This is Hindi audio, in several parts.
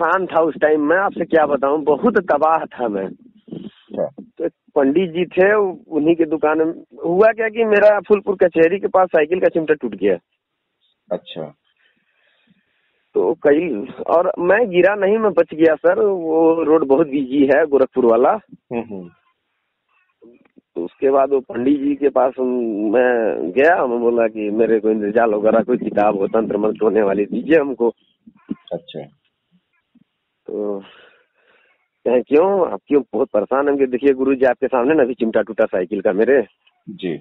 परेशान था उस टाइम में। आपसे क्या बताऊँ? बहुत तबाह था मैं। अच्छा। तो पंडित जी थे उन्हीं के दुकान में। हुआ क्या कि मेरा फुलपुर कचहरी के पास साइकिल का चिमटा टूट गया। अच्छा। तो कई और मैं गिरा नहीं मैं बच गया सर। वो रोड बहुत बिज़ी है गोरखपुर वाला। हम्म हम्म। तो उसके बाद वो पंडित जी के पास मैं गया। मैं बोला कि मेरे को इंद्रजाल वगैरह कोई किताब हो तंत्र मंत्र होने वाली दीजिए हमको। अच्छा। तो कहें क्यों? आप क्यों बहुत परेशान होंगे देखिए गुरु जी आपके सामने ना अभी चिमटा टूटा साइकिल का मेरे। जी।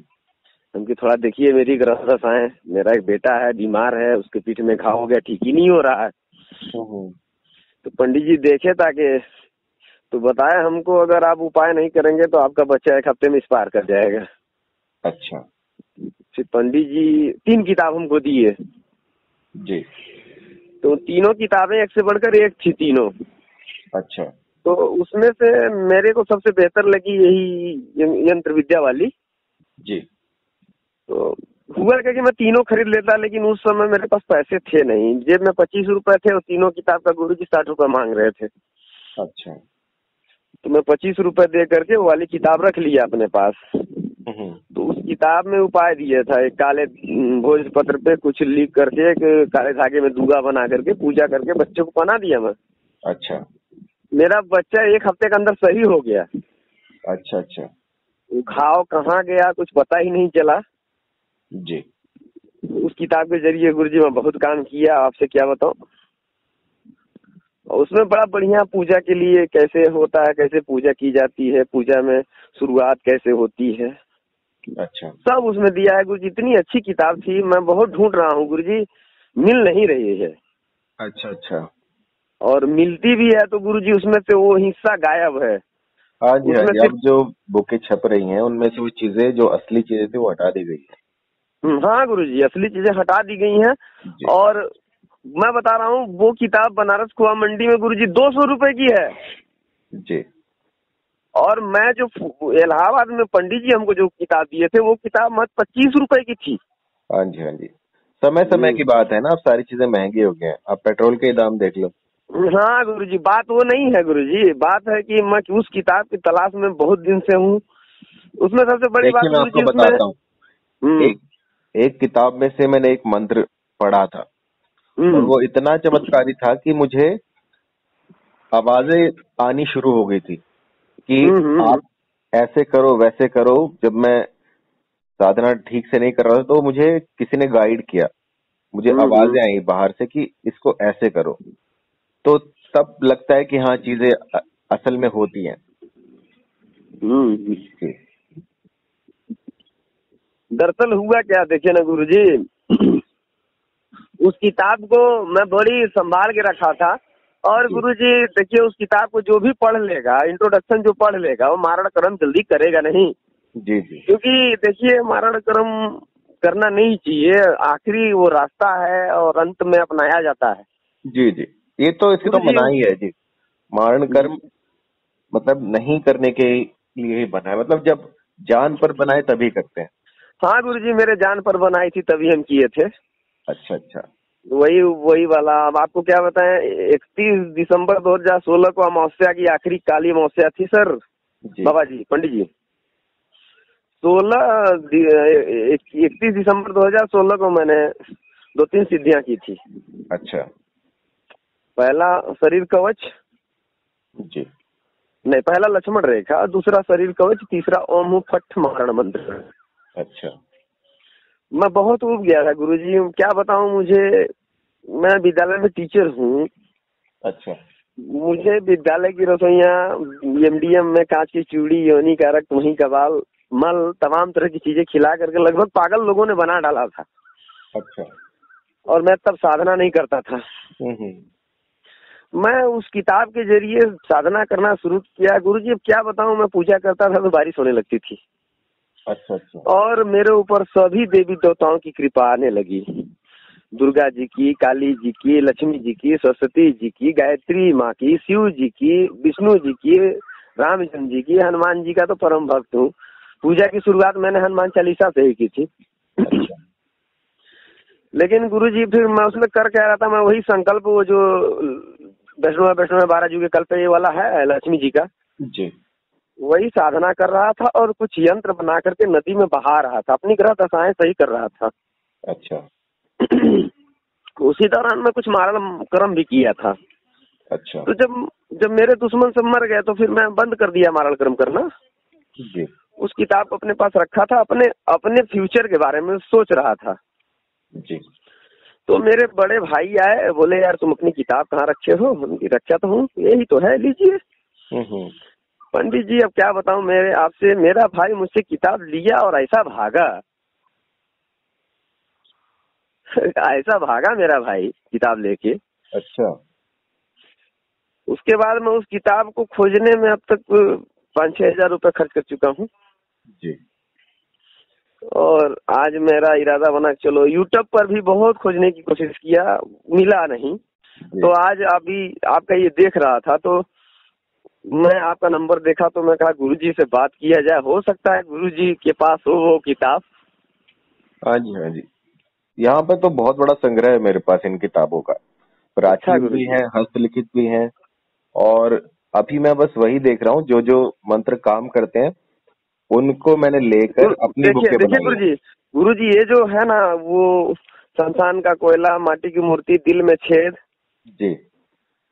हमकी थोड़ा देखिए मेरी ग्रह दशाएँ मेरा एक बेटा है बीमार है उसके पीठ में घाव हो गया ठीक ही नहीं हो रहा है। तो पंडित जी देखे ताकि तो बताए हमको अगर आप उपाय नहीं करेंगे तो आपका बच्चा एक हफ़्ते में एक्सपायर कर जाएगा। अच्छा। फिर पंडित जी तीन किताब हमको दिए। जी। तो तीनों किताबें एक से बढ़कर एक थी तीनों। अच्छा। तो उसमें से मेरे को सबसे बेहतर लगी यही यंत्र विद्या वाली। जी। तो हुआ क्या कि मैं तीनों खरीद लेता लेकिन उस समय मेरे पास पैसे थे नहीं। जेब में पच्चीस रुपए थे और तीनों किताब का गुरु जी साठ रुपए मांग रहे थे। अच्छा। तो मैं पच्चीस रुपए दे करके वो वाली किताब रख लिया अपने पास। तो उस किताब में उपाय दिया था। एक काले अम, भोज पत्र पे कुछ लिख करके एक काले धागे में दूगा बना करके पूजा करके बच्चों को बना दिया मैं। अच्छा। मेरा बच्चा एक हफ़्ते के अंदर सही हो गया। अच्छा अच्छा। वो घाव कहाँ गया कुछ पता ही नहीं चला। जी। उस किताब के ज़रिए गुरुजी मैं बहुत काम किया। आपसे क्या बताऊँ? उसमें बड़ा बढ़िया पूजा के लिए कैसे होता है कैसे पूजा की जाती है पूजा में शुरुआत कैसे होती है? अच्छा। सब उसमें दिया है गुरु जी इतनी अच्छी किताब थी मैं बहुत ढूंढ रहा हूँ गुरु जी मिल नहीं रही है। अच्छा अच्छा। और मिलती भी है तो गुरु जी उसमें से वो हिस्सा गायब है। हाँ जी हाँ जी अब जो बुके छप रही हैं उनमें से वो चीज़ें जो असली चीज़ें थी वो हटा दी गई है। हम्म, हाँ गुरुजी असली चीज़ें हटा दी गई हैं। और मैं बता रहा हूँ वो किताब बनारस खुआ मंडी में गुरु जी दो सौ रुपये की है। जी। और मैं जो इलाहाबाद में पंडित जी हमको जो किताब दिए थे वो किताब मत पच्चीस रुपए की थी। हाँ जी हाँ जी। समय समय हम्म। की बात है ना अब सारी चीज़ें महँगी हो गई हैं। आप पेट्रोल के दाम देख लो। हाँ गुरु जी बात वो नहीं है गुरु जी बात है कि मैं उस किताब की तलाश में बहुत दिन से हूँ। उसमें सबसे बड़ी बात मैं आपको बताता हूँ। हम्म, एक एक किताब में से मैंने एक मंत्र पढ़ा था। और हम्म, वो इतना चमत्कारी था कि मुझे आवाज़ें आनी शुरू हो गई थी। कि हम्म, हम्म, आप ऐसे करो वैसे करो जब मैं साधना ठीक से नहीं कर रहा था तो मुझे किसी ने गाइड किया। मुझे हम्म, आवाज़ें आई बाहर से कि इसको ऐसे करो। तो तब लगता है कि हाँ चीज़ें असल में होती हैं। हम्म। दरअसल हुआ क्या देखिए ना गुरुजी उस किताब को मैं बड़ी संभाल के रखा था। और गुरु जी। गुरुजी देखिए उस किताब को जो भी पढ़ लेगा इंट्रोडक्शन जो पढ़ लेगा वो मारण कर्म जल्दी करेगा नहीं। जी जी। क्योंकि देखिए मारण कर्म करना नहीं चाहिए। आखिरी वो रास्ता है और अंत में अपनाया जाता है। जी जी। ये तो इसकी तो गुरुजी- मनाही है जी। मारण कर्म मतलब नहीं करने के लिए ही बना है। मतलब जब जान पर बनाए तभी करते हैं। हाँ गुरु जी मेरे जान पर बनाई थी तभी हम किए थे। अच्छा अच्छा। वही वही वाला। अब आपको क्या बताएँ इकतीस दिसंबर 2016 को अमावस्या की आखिरी काली अमावस्या थी सर। जी। बाबा जी पंडित जी। सोलह इकतीस दिसंबर 2016 को मैंने दो तीन सिद्धियाँ की थी। अच्छा। पहला शरीर कवच। जी। नहीं पहला लक्ष्मण रेखा दूसरा शरीर कवच तीसरा ओम फट मारण मंत्र। अच्छा। मैं बहुत उब गया था गुरुजी क्या बताऊँ मुझे? मैं विद्यालय में टीचर हूँ। अच्छा। मुझे विद्यालय की रसोइया एमडीएम में कांच की चूड़ी योनी का रक्त वही कबाल मल तमाम तरह की चीज़ें खिला करके लगभग पागल लोगों ने बना डाला था। अच्छा। और मैं तब साधना नहीं करता था। हम्म हम्म, मैं उस किताब के ज़रिए साधना करना शुरू किया। गुरुजी अब क्या बताऊँ? मैं पूजा करता था तो बारिश होने लगती थी। अच्छा अच्छा। और मेरे ऊपर सभी देवी देवताओं की कृपा आने लगी। दुर्गा जी की काली जी की लक्ष्मी जी की सरस्वती जी की गायत्री माँ की शिव जी की विष्णु जी की रामचंद्र जी की हनुमान जी का तो परम भक्त हूँ। पूजा की शुरुआत मैंने हनुमान चालीसा से ही की थी। अच्छा लेकिन गुरु जी फिर मैं उसमें कर कह रहा था मैं वही संकल्प वो जो वैष्णव वैष्णव बारह जी के कल्प ये वाला है लक्ष्मी जी का। जी। वही साधना कर रहा था और कुछ यंत्र बना करके नदी में बहा रहा था अपनी ग्रह दशाएँ सही कर रहा था। अच्छा। उसी दौरान मैं कुछ मारण कर्म भी किया था। अच्छा। तो जब जब मेरे दुश्मन सब मर गए तो फिर मैं बंद कर दिया मारण कर्म करना। जी। उस किताब को अपने पास रखा था अपने अपने फ्यूचर के बारे में सोच रहा था। जी। तो मेरे बड़े भाई आए बोले यार तुम अपनी किताब कहाँ रखे हो? उनकी रक्षा तो हूँ यही तो है लीजिए। हम्म हम्म, पंडित जी अब क्या बताऊँ मेरे आपसे मेरा भाई मुझसे किताब लिया और ऐसा भागा। ऐसा भागा मेरा भाई किताब लेके। अच्छा। उसके बाद मैं उस किताब को खोजने में अब तक पाँच छह हज़ार रुपये खर्च कर चुका हूँ। जी। और आज मेरा इरादा बना चलो यूट्यूब पर भी बहुत खोजने की कोशिश किया मिला नहीं। तो आज अभी आपका ये देख रहा था तो मैं आपका नंबर देखा तो मैं कहा गुरुजी से बात किया जाए हो सकता है गुरुजी के पास हो वो किताब? हाँ जी हाँ जी। यहाँ पे तो बहुत बड़ा संग्रह है मेरे पास इन किताबों का। अच्छा, प्राचीन गुरु भी है हस्तलिखित भी है और अभी मैं बस वही देख रहा हूँ जो जो मंत्र काम करते हैं उनको मैंने लेकर अपनी बुकें देखिए देखिए गुरु जी गुरु जी ये जो है ना वो संसान का कोयला माटी की मूर्ति दिल में छेद। जी।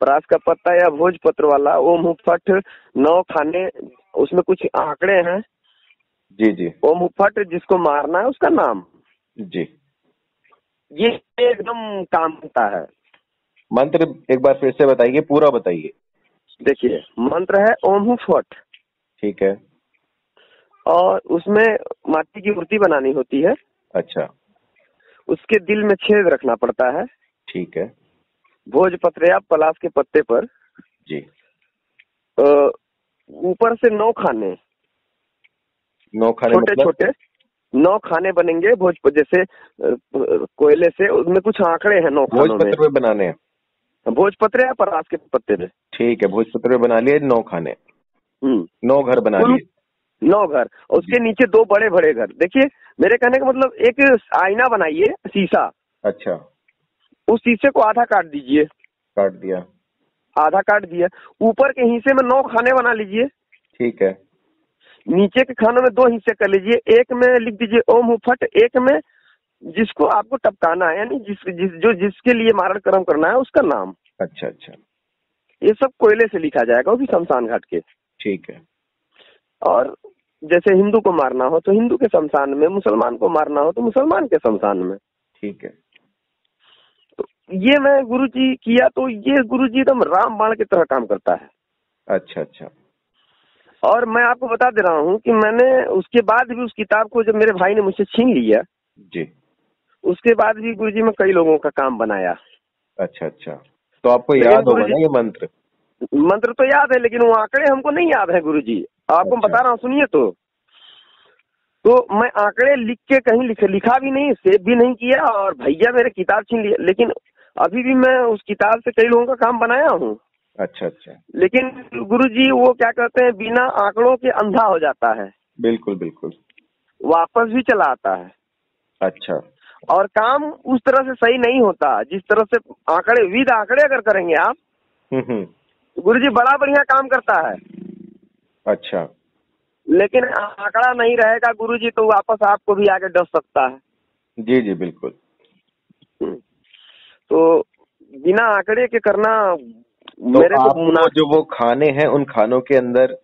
परास का पत्ता या भोजपत्र वाला ओम फट नौ खाने उसमें कुछ आंकड़े हैं? जी जी। ओम फट जिसको मारना है उसका नाम? जी। ये एकदम काम होता है। मंत्र एक बार फिर से बताइए पूरा बताइए। देखिए मंत्र है ओम फट ठीक है। और उसमें माटी की मूर्ति बनानी होती है। अच्छा। उसके दिल में छेद रखना पड़ता है। ठीक है। भोजपत्र या पलाश के पत्ते पर। जी। ऊपर से नौ खाने। नौ खाने छोटे मतलब? छोटे। नौ खाने बनेंगे भोज जैसे कोयले से उसमें कुछ आंकड़े हैं नौ भोजपत्र में बनाने हैं? भोजपत्र या परास के पत्ते में। ठीक है भोजपत्र में बना लिए नौ खाने। हम्म। नौ घर बना लिए। नौ घर और उसके नीचे दो बड़े बड़े घर। देखिए मेरे कहने का मतलब एक आईना बनाइए शीशा। अच्छा। उस शीशे को आधा काट दीजिए। काट दिया। आधा काट दिया। ऊपर के हिस्से में नौ खाने बना लीजिए। ठीक है। नीचे के खानों में दो हिस्से कर लीजिए। एक में लिख दीजिए ओम हु फट एक में जिसको आपको टपकाना है यानी जिस, जिस जो जिसके लिए मारण कर्म करना है उसका नाम। अच्छा अच्छा। ये सब कोयले से लिखा जाएगा वो भी शमशान घाट के। ठीक है। और जैसे हिंदू को मारना हो तो हिंदू के शमशान में मुसलमान को मारना हो तो मुसलमान के शमशान में। ठीक है। ये मैं गुरु जी किया तो ये गुरु जी एकदम राम बाण की तरह काम करता है। अच्छा अच्छा। और मैं आपको बता दे रहा हूँ कि मैंने उसके बाद भी उस किताब को जब मेरे भाई ने मुझसे छीन लिया जी। उसके बाद भी गुरु जी में कई लोगों का काम बनाया। अच्छा अच्छा। तो आपको याद होगा ना ये मंत्र? मंत्र तो याद है लेकिन वो आंकड़े हमको नहीं याद है गुरु जी आपको अच्छा। बता रहा हूँ सुनिए तो। तो मैं आंकड़े लिख के कहीं लिख, लिखा भी नहीं सेव भी नहीं किया और भैया मेरे किताब छीन लिया लेकिन अभी भी मैं उस किताब से कई लोगों का काम बनाया हूँ। अच्छा अच्छा। लेकिन गुरु जी वो क्या कहते हैं बिना आंकड़ों के अंधा हो जाता है। बिल्कुल बिल्कुल। वापस भी चला आता है। अच्छा। और काम उस तरह से सही नहीं होता जिस तरह से आंकड़े विद आंकड़े अगर करेंगे आप हम्म हम्म। गुरु जी बड़ा बढ़िया काम करता है। अच्छा। लेकिन आंकड़ा नहीं रहेगा गुरु जी तो वापस आपको भी आगे डस सकता है। जी जी बिल्कुल। हम्म। तो बिना आंकड़े के करना तो मेरे को जो वो खाने हैं उन खानों के अंदर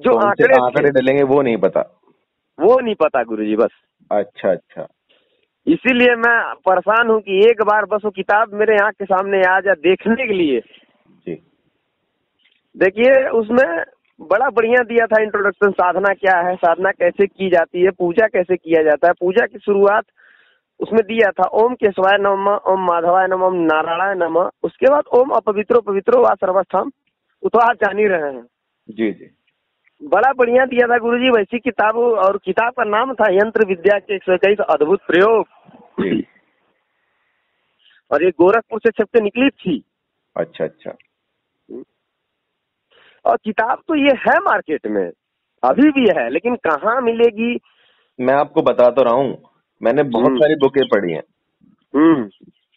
जो आंकड़े आंकड़े डलेंगे वो नहीं पता? वो नहीं पता गुरु जी बस। अच्छा अच्छा। इसीलिए मैं परेशान हूँ कि एक बार बस वो किताब मेरे आँख के सामने आ जाए देखने के लिए। जी। देखिए उसमें बड़ा बढ़िया दिया था इंट्रोडक्शन साधना क्या है साधना कैसे की जाती है पूजा कैसे किया जाता है पूजा की शुरुआत उसमें दिया था ओम केशवाय नम ओम माधवाय नम ओम नारायणाय नम। उसके बाद ओम अपवित्रो पवित्रो व सर्वस्थम तो आप जान ही रहे हैं। जी जी। बड़ा बढ़िया दिया था गुरुजी वैसी किताब और किताब का नाम था यंत्र विद्या के एक सौ इक्कीस अद्भुत प्रयोग। और ये गोरखपुर से छप के निकली थी। अच्छा अच्छा। और किताब तो ये है मार्केट में अभी भी है लेकिन कहाँ मिलेगी? मैं आपको बता तो रहा हूँ मैंने बहुत हम्म। सारी बुकें पढ़ी हैं। हम्म।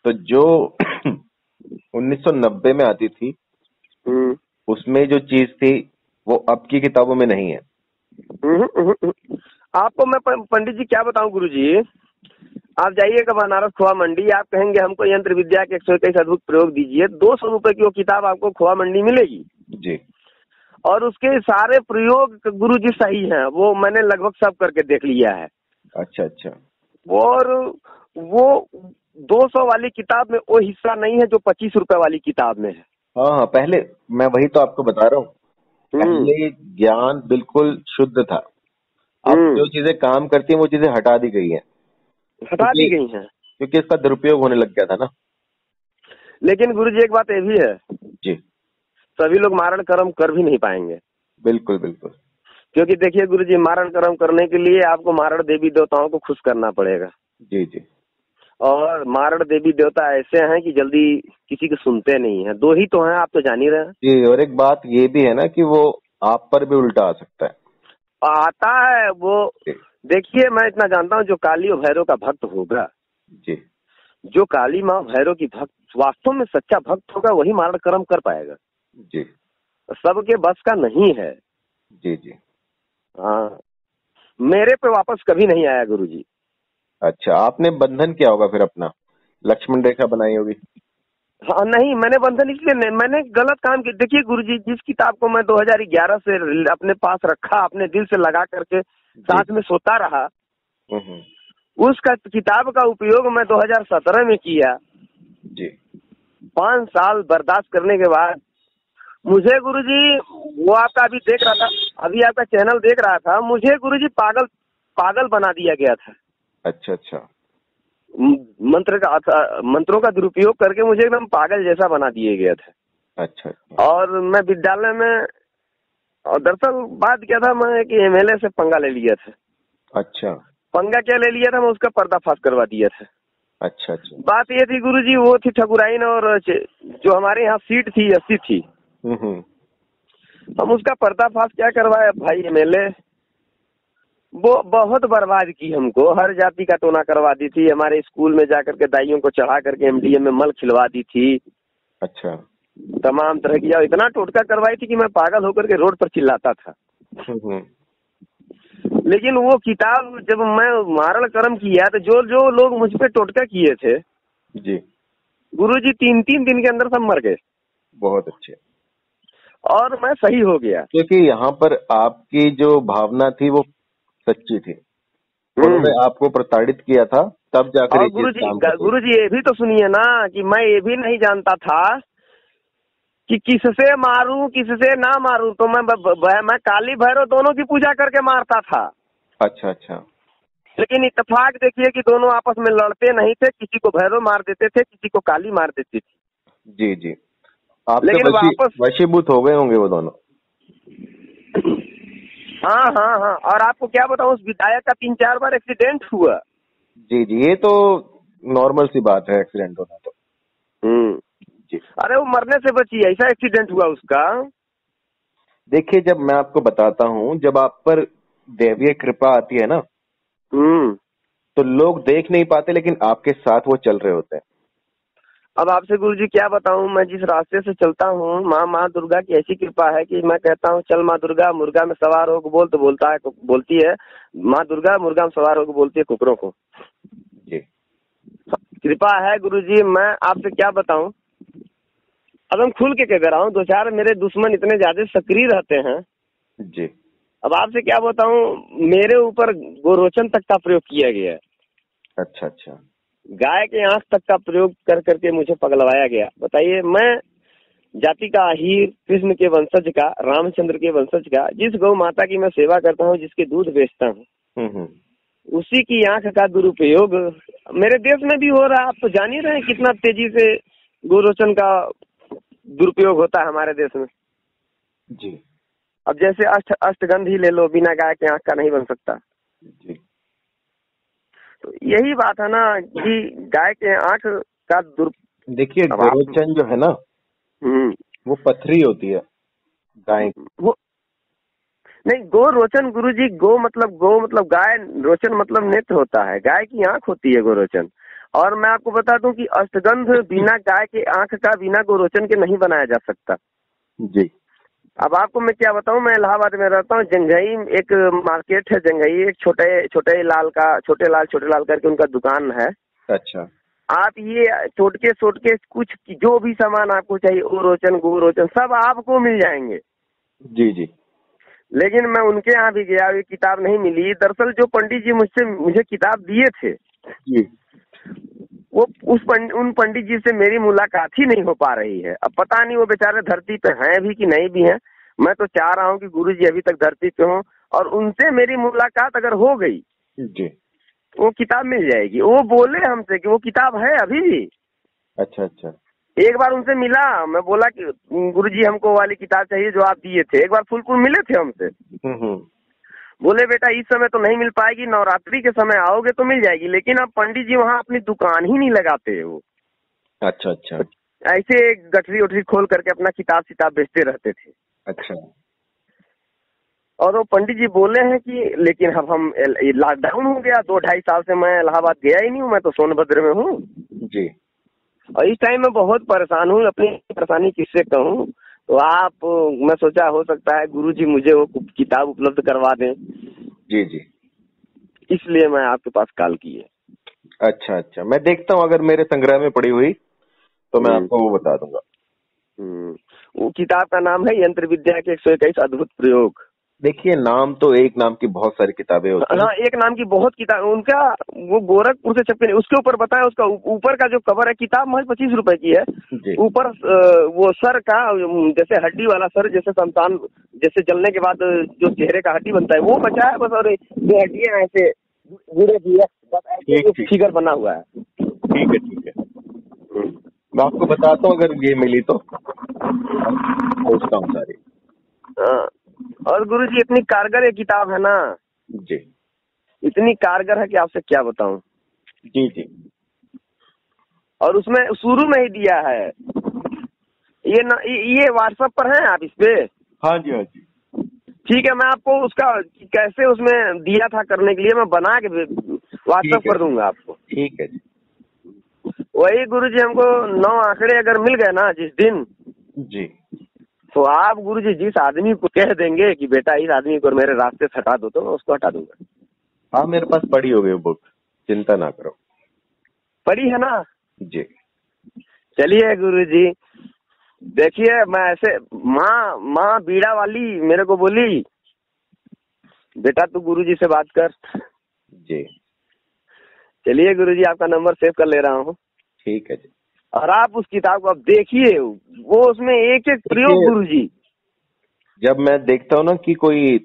तो जो 1990 में आती थी हम्म। उसमें जो चीज़ थी वो अब की किताबों में नहीं है। आपको मैं पंडित जी क्या बताऊँ गुरु जी आप जाइएगा बनारस खोआ मंडी आप कहेंगे हमको यंत्र विद्या के एक सौ इक्कीस अद्भुत प्रयोग दीजिए दो सौ रुपये की वो किताब आपको खोआ मंडी मिलेगी। जी। और उसके सारे प्रयोग गुरु जी सही हैं वो मैंने लगभग सब करके देख लिया है। अच्छा अच्छा। और वो 200 वाली किताब में वो हिस्सा नहीं है जो पच्चीस रुपए वाली किताब में है। हाँ हाँ पहले मैं वही तो आपको बता रहा हूँ। हम्म, पहले ज्ञान बिल्कुल शुद्ध था। अब हम्म। जो चीज़ें काम करती हैं वो चीज़ें हटा दी गई हैं। हटा दी गई हैं। क्योंकि इसका दुरुपयोग होने लग गया था ना। लेकिन गुरु जी एक बात ये भी है। जी। सभी लोग मारण कर्म कर भी नहीं पाएँगे। बिल्कुल बिल्कुल। क्योंकि देखिए गुरु जी मारण कर्म करने के लिए आपको मारण देवी देवताओं को खुश करना पड़ेगा। जी जी। और मारण देवी देवता ऐसे हैं कि जल्दी किसी को सुनते नहीं है। दो ही तो हैं आप तो जान ही रहे जी और एक बात ये भी है ना कि वो आप पर भी उल्टा आ सकता है। आता है वो देखिए मैं इतना जानता हूँ जो काली और भैरव का भक्त होगा जी। जो काली माँ भैरव की भक्त वास्तव में सच्चा भक्त होगा वही मारण कर्म कर पाएगा। जी। सबके बस का नहीं है। जी जी। हाँ। मेरे पे वापस कभी नहीं आया गुरु जी अच्छा आपने बंधन किया होगा फिर अपना? लक्ष्मण रेखा बनाई होगी। हाँ नहीं मैंने बंधन इसलिए नहीं मैंने गलत काम किया। देखिए गुरु जी जिस किताब को मैं 2011 से अपने पास रखा अपने दिल से लगा करके साथ में सोता रहा हम्म, हम्म, उस किताब का उपयोग मैं 2017 में किया। जी। पाँच साल बर्दाश्त करने के बाद मुझे गुरुजी वो आपका अभी देख रहा था अभी आपका चैनल देख रहा था मुझे गुरुजी पागल पागल बना दिया गया था। अच्छा अच्छा। मंत्र का मंत्रों का दुरुपयोग करके मुझे एकदम पागल जैसा बना दिया गया था। अच्छा अच्छा। और मैं विद्यालय में और दरअसल बात क्या था मैं कि एमएलए से पंगा ले लिया था। अच्छा। पंगा क्या ले लिया था मैं उसका पर्दाफाश करवा दिया था। अच्छा अच्छा। बात ये थी गुरुजी वो थी ठकुराइन और जो हमारे यहाँ सीट थी अस्सी थी। हम उसका पर्दाफाश क्या करवाए? भाई एमएलए वो बहुत बर्बाद की हमको। हर जाति का टोना करवा दी थी। हमारे स्कूल में जाकर के दाइयों को चढ़ा करके एमडीएम में मल खिलवा दी थी। अच्छा। तमाम तरह की। और इतना टोटका करवाई थी कि मैं पागल होकर के रोड पर चिल्लाता था। हम्म, हम्म, लेकिन वो किताब जब मैं मारण कर्म किया तो जो जो लोग मुझ पे टोटका किए थे जी। गुरुजी तीन तीन दिन के अंदर सब मर गए। बहुत अच्छे। और मैं सही हो गया। क्योंकि यहाँ पर आपकी जो भावना थी वो सच्ची थी। उन्होंने आपको प्रताड़ित किया था तब जाकर गुरु जी गुरु जी ये भी तो सुनिए ना कि मैं ये भी नहीं जानता था कि किससे मारूं किससे ना मारूं तो मैं ब, ब, मैं काली भैरव दोनों की पूजा करके मारता था। अच्छा अच्छा। लेकिन इतफाक देखिए कि दोनों आपस में लड़ते नहीं थे किसी को भैरव मार देते थे किसी को काली मार देती थी। जी जी। आपसे वापस- वशीभूत हो गए होंगे वो दोनों। हाँ हाँ हाँ। और आपको क्या बताऊँ उस विधायक का तीन चार बार एक्सीडेंट हुआ। जी जी ये तो नॉर्मल सी बात है एक्सीडेंट होना तो। हम्म। जी। अरे वो मरने से बची ऐसा एक्सीडेंट हुआ उसका। देखिए जब मैं आपको बताता हूँ जब आप पर दैवीय कृपा आती है ना हम्म। तो लोग देख नहीं पाते लेकिन आपके साथ वो चल रहे होते हैं। अब आपसे गुरु जी क्या बताऊँ मैं जिस रास्ते से चलता हूँ माँ माँ दुर्गा की ऐसी कृपा है कि मैं कहता हूँ चल माँ दुर्गा मुर्गा में सवार हो बोल तो बोलता है बोलती है। माँ दुर्गा मुर्गा में सवार हो बोलती है कुकरों को। जी। कृपा है गुरु जी मैं आपसे क्या बताऊँ? अब हम खुल के कह रहा हूँ दो चार मेरे दुश्मन इतने ज़्यादा सक्रिय रहते हैं। जी। अब आपसे क्या बताऊँ मेरे ऊपर गोरोचन तक का प्रयोग किया गया है। अच्छा अच्छा। गाय के आँख तक का प्रयोग कर करके मुझे पगलवाया गया। बताइए मैं जाति का आहिर कृष्ण के वंशज का रामचंद्र के वंशज का जिस गौ माता की मैं सेवा करता हूँ जिसके दूध बेचता हूँ हम्म हम्म। उसी की आँख का दुरुपयोग मेरे देश में भी हो रहा है। आप तो जान ही रहे कितना तेज़ी से गोरोचन का दुरुपयोग होता है हमारे देश में। जी। अब जैसे अष्ट अष्टगंध ही ले लो बिना गाय के आँख का नहीं बन सकता। जी। तो यही बात है ना कि गाय के आँख का दुर देखिए गोरोचन जो है ना हम्म, वो पथरी होती है गाय वो नहीं गो रोचन गुरु जी गो मतलब गो मतलब गाय रोचन मतलब नेत्र होता है। गाय की आँख होती है गोरोचन। और मैं आपको बता दूँ कि अष्टगंध बिना गाय के आँख का बिना गोरोचन के नहीं बनाया जा सकता। जी। अब आपको मैं क्या बताऊँ मैं इलाहाबाद में रहता हूँ जंघई एक मार्केट है जंघई एक छोटे छोटे लाल का छोटे लाल छोटे लाल करके उनका दुकान है। अच्छा। आप ये छोटके छोटके कुछ जो भी सामान आपको चाहिए ओरोचन गोरोचन सब आपको मिल जाएँगे। जी जी। लेकिन मैं उनके यहाँ भी गया ये किताब नहीं मिली। दरअसल जो पंडित जी मुझसे मुझे किताब दिए थे जी। वो उस पंड, उन पंडित जी से मेरी मुलाकात ही नहीं हो पा रही है। अब पता नहीं वो बेचारे धरती पे हैं भी कि नहीं भी हैं। मैं तो चाह रहा हूँ कि गुरु जी अभी तक धरती पे हों और उनसे मेरी मुलाकात अगर हो गई जी। वो किताब मिल जाएगी। वो बोले हमसे कि वो किताब है अभी भी। अच्छा अच्छा। एक बार उनसे मिला मैं बोला कि गुरु जी हमको वाली किताब चाहिए जो आप दिए थे। एक बार फुलपुर मिले थे हमसे? हम्म हम्म। बोले बेटा इस समय तो नहीं मिल पाएगी नवरात्रि के समय आओगे तो मिल जाएगी लेकिन अब पंडित जी वहाँ अपनी दुकान ही नहीं लगाते वो। अच्छा अच्छा। ऐसे गठरी उठरी खोल करके अपना किताब किताब बेचते रहते थे। अच्छा। और वो पंडित जी बोले हैं कि लेकिन अब हम लॉकडाउन हो गया दो ढाई साल से मैं इलाहाबाद गया ही नहीं हूँ मैं तो सोनभद्र में हूँ। जी। और इस टाइम मैं बहुत परेशान हूँ अपनी परेशानी किससे कहूँ? तो आप मैं सोचा हो सकता है गुरु जी मुझे वो किताब उपलब्ध करवा दें। जी जी। इसलिए मैं आपके पास कॉल की है। अच्छा अच्छा। मैं देखता हूँ अगर मेरे संग्रह में पड़ी हुई तो मैं हम्म। आपको वो बता दूँगा। हम्म, वो किताब का नाम है यंत्र विद्या के एक सौ इक्कीस अद्भुत प्रयोग। देखिए नाम तो एक नाम की बहुत सारी किताबें होती हैं। हाँ एक नाम की बहुत किताब उनका वो गोरखपुर से छपे नहीं उसके ऊपर बताया उसका ऊपर का जो कवर है किताब महज पच्चीस रुपए की है। ऊपर वो सर का जैसे हड्डी वाला सर जैसे संतान जैसे जलने के बाद जो चेहरे का हड्डी बनता है वो बचा है बस और ये हड्डियाँ ऐसे जुड़े हुई है बस। फिगर बना हुआ है। ठीक है ठीक है। मैं आपको बताता हूँ अगर ये मिली तो। सोचता हूँ सारी। हाँ। और गुरु जी इतनी कारगर ये किताब है ना? जी। इतनी कारगर है कि आपसे क्या बताऊँ? जी जी। और उसमें शुरू में ही दिया है। ये न, ये व्हाट्सएप पर है आप इस पे? हाँ जी हाँ जी। ठीक है मैं आपको उसका कैसे उसमें दिया था करने के लिए मैं बना के व्हाट्सएप कर दूँगा आपको। ठीक है वही गुरु जी हमको नौ आंकड़े अगर मिल गए ना जिस दिन? जी। तो आप गुरु जी जिस आदमी को कह देंगे कि बेटा इस आदमी को मेरे रास्ते से हटा दो तो मैं उसको हटा दूँगा। हाँ मेरे पास पड़ी होगी बुक चिंता ना करो। पड़ी है ना? जी। चलिए गुरु जी देखिए मैं ऐसे माँ माँ बीड़ा वाली मेरे को बोली बेटा तू गुरु जी से बात कर। जी। चलिए गुरु जी आपका नंबर सेव कर ले रहा हूँ। ठीक है जी। और आप उस किताब को अब देखिए वो उसमें एक एक प्रयोग गुरु जी जब मैं देखता हूँ ना कि कोई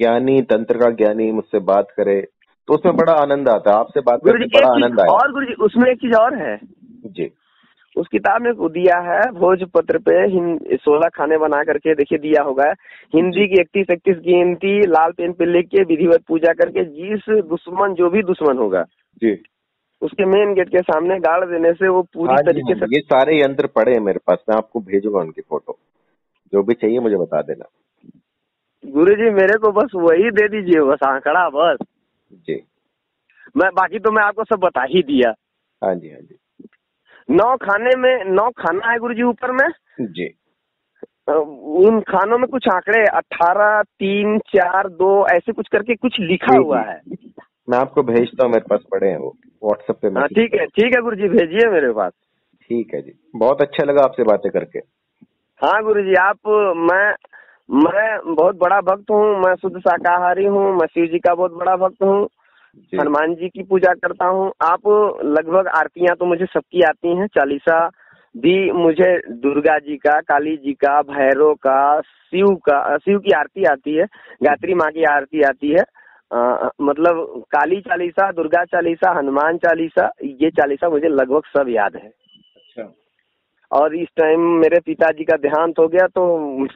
ज्ञानी तंत्र का ज्ञानी मुझसे बात करे तो उसमें बड़ा आनंद आता है। आपसे बात करके बड़ा आनंद आया। और गुरु जी उसमें एक चीज़ और है। जी। उस किताब में को दिया है भोजपत्र पे सोलह खाने बना करके देखिए दिया होगा। हिंदी की इकतीस इकतीस गिनती लाल पेन पे लिख के विधिवत पूजा करके जिस दुश्मन जो भी दुश्मन होगा जी। उसके मेन गेट के सामने गाड़ देने से वो पूरी हाँ तरीके हाँ से ये सारे यंत्र पड़े हैं मेरे पास मैं आपको भेजूँगा उनकी फ़ोटो। जो भी चाहिए मुझे बता देना। गुरु जी मेरे को बस वही दे दीजिए बस आंकड़ा बस। जी। मैं बाकी तो मैं आपको सब बता ही दिया। हाँ जी हाँ जी। नौ खाने में नौ खाना है गुरु जी ऊपर में? जी। उन खानों में कुछ आंकड़े अठारह तीन चार दो ऐसे कुछ करके कुछ लिखा हुआ है। मैं आपको भेजता हूँ मेरे पास पड़े हैं वो व्हाट्सएप पे हाँ ठीक है ठीक है गुरु जी भेजिए मेरे पास। ठीक है जी। बहुत अच्छा लगा आपसे बातें करके। हाँ गुरु जी आप मैं मैं बहुत बड़ा भक्त हूँ मैं शुद्ध शाकाहारी हूँ मैं शिव जी का बहुत बड़ा भक्त हूँ हनुमान जी की पूजा करता हूँ। आप लगभग आरतियाँ तो मुझे सबकी आती हैं चालीसा भी मुझे दुर्गा जी का काली जी का भैरव का शिव का शिव की आरती आती है गायत्री माँ की आरती आती है। अ, मतलब काली चालीसा दुर्गा चालीसा हनुमान चालीसा ये चालीसा मुझे लगभग सब याद है। अच्छा। और इस टाइम मेरे पिताजी का देहांत हो गया तो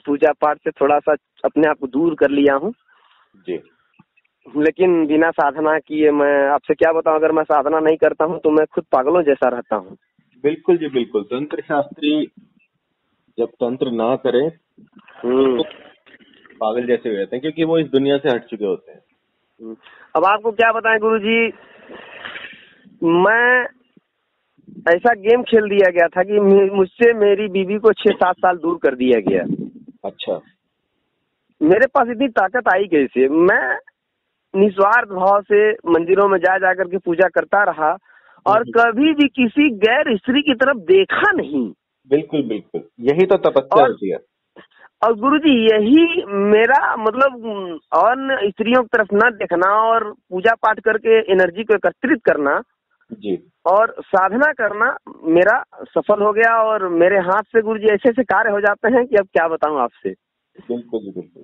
पूजा पाठ से थोड़ा सा अपने आप को दूर कर लिया हूँ। जी। लेकिन बिना साधना किए मैं आपसे क्या बताऊँ अगर मैं साधना नहीं करता हूँ तो मैं खुद पागलों जैसा रहता हूँ। बिल्कुल जी बिल्कुल। तंत्र शास्त्री जब तंत्र ना करे हम्म, पागल जैसे हो जाते हैं क्योंकि वो इस दुनिया से हट चुके होते हैं। अब आपको क्या बताएँ गुरु जी मैं ऐसा गेम खेल दिया गया था कि मुझसे मेरी बीवी को छह सात साल दूर कर दिया गया। अच्छा। मेरे पास इतनी ताकत आई कैसे? मैं निस्वार्थ भाव से मंदिरों में जा जा करके पूजा करता रहा और हम्म। कभी भी किसी गैर स्त्री की तरफ़ देखा नहीं। बिल्कुल बिल्कुल। यही तो तपस्या होती है। और गुरु जी यही मेरा मतलब अन्य स्त्रियों की तरफ़ न देखना और पूजा पाठ करके एनर्जी को एकत्रित करना जी। और साधना करना मेरा सफल हो गया और मेरे हाथ से गुरु जी ऐसे ऐसे कार्य हो जाते हैं कि अब क्या बताऊँ आपसे। बिल्कुल बिल्कुल।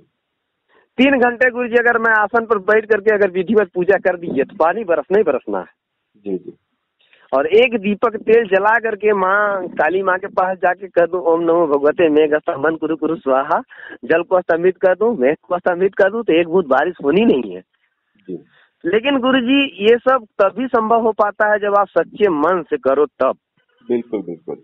तीन घंटे गुरु जी अगर मैं आसन पर बैठ करके अगर विधिवत पूजा कर दीजिए तो पानी बरसना ही बरसना है। जी जी। और एक दीपक तेल जला करके माँ काली माँ के पास जाके कर दूँ ओम नमो भगवते मेघ मन कुरु कुरु स्वाहा जल को स्तंभित कर दूँ मेघ को स्तंभित कर दूँ तो एक बूंद बारिश होनी नहीं है। लेकिन गुरु जी ये सब तभी संभव हो पाता है जब आप सच्चे मन से करो तब। बिल्कुल बिल्कुल।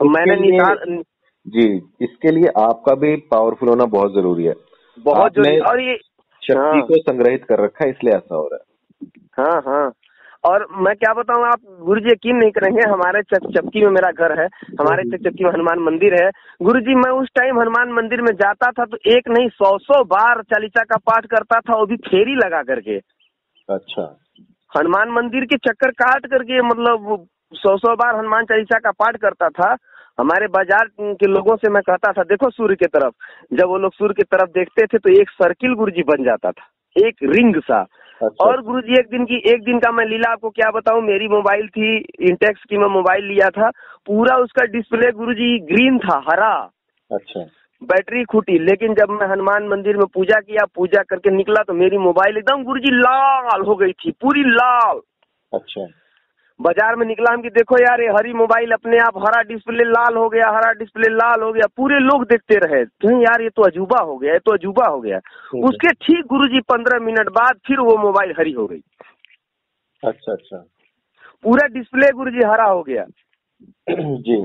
तो मैंने निकाल जी इसके लिए आपका भी पावरफुल होना बहुत ज़रूरी है। बहुत ज़रूरी और ये शक्ति हाँ। को संग्रहित कर रखा है इसलिए ऐसा हो रहा है। हाँ हाँ। और मैं क्या बताऊँ आप गुरु जी यकीन नहीं करेंगे हमारे चक चपकी में मेरा घर है हमारे हम्म। चक चपकी में हनुमान मंदिर है। गुरु जी मैं उस टाइम हनुमान मंदिर में जाता था तो एक नहीं सौ सौ बार चालीसा का पाठ करता था वो भी फेरी लगा करके। अच्छा। हनुमान मंदिर के चक्कर काट करके मतलब सौ सौ बार हनुमान चालीसा का पाठ करता था। हमारे बाज़ार के लोगों से मैं कहता था देखो सूर्य की तरफ़। जब वो लोग सूर्य की तरफ़ देखते थे तो एक सर्किल गुरु जी बन जाता था एक रिंग सा। अच्छा। और गुरु जी एक दिन की एक दिन का मैं लीला आपको क्या बताऊँ? मेरी मोबाइल थी इंटेक्स की मैं मोबाइल लिया था। पूरा उसका डिस्प्ले गुरु जी ग्रीन था हरा। अच्छा। बैटरी खुटी। लेकिन जब मैं हनुमान मंदिर में पूजा किया पूजा करके निकला तो मेरी मोबाइल एकदम गुरु जी लाल हो गई थी पूरी लाल। अच्छा। बाज़ार में निकला हम कि देखो यार ये हरी मोबाइल अपने आप हरा डिस्प्ले लाल हो गया हरा डिस्प्ले लाल हो गया पूरे लोग देखते रहे। कहीं यार ये तो अजूबा हो गया ये तो अजूबा हो गया। उसके ठीक गुरु जी पंद्रह मिनट बाद फिर वो मोबाइल हरी हो गई। अच्छा अच्छा। पूरा डिस्प्ले गुरु जी हरा हो गया। जी।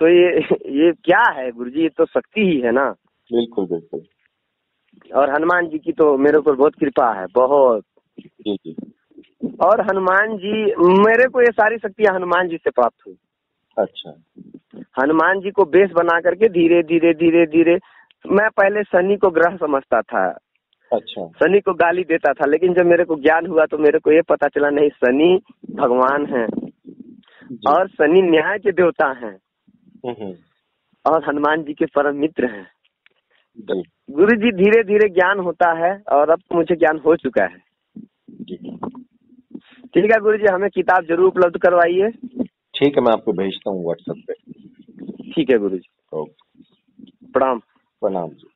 तो ये ये क्या है गुरुजी ये तो शक्ति ही है ना। बिल्कुल बिल्कुल। और हनुमान जी की तो मेरे ऊपर बहुत कृपा है बहुत। जी जी। और हनुमान जी मेरे को ये सारी शक्तियाँ हनुमान जी से प्राप्त हुई। अच्छा। हनुमान जी को बेस बना करके धीरे धीरे धीरे धीरे मैं पहले शनि को ग्रह समझता था। अच्छा। शनि को गाली देता था लेकिन जब मेरे को ज्ञान हुआ तो मेरे को ये पता चला नहीं शनि भगवान है और शनि न्याय के देवता हैं। हम्म, हम्म, और हनुमान जी के परम मित्र हैं। गुरु जी। धीरे धीरे ज्ञान होता है और अब मुझे ज्ञान हो चुका है। जी। ठीक है गुरु जी हमें किताब ज़रूर उपलब्ध करवाइए। ठीक है मैं आपको भेजता हूँ व्हाट्सएप पे। ठीक है गुरु जी ओके। प्रणाम। प्रणाम जी।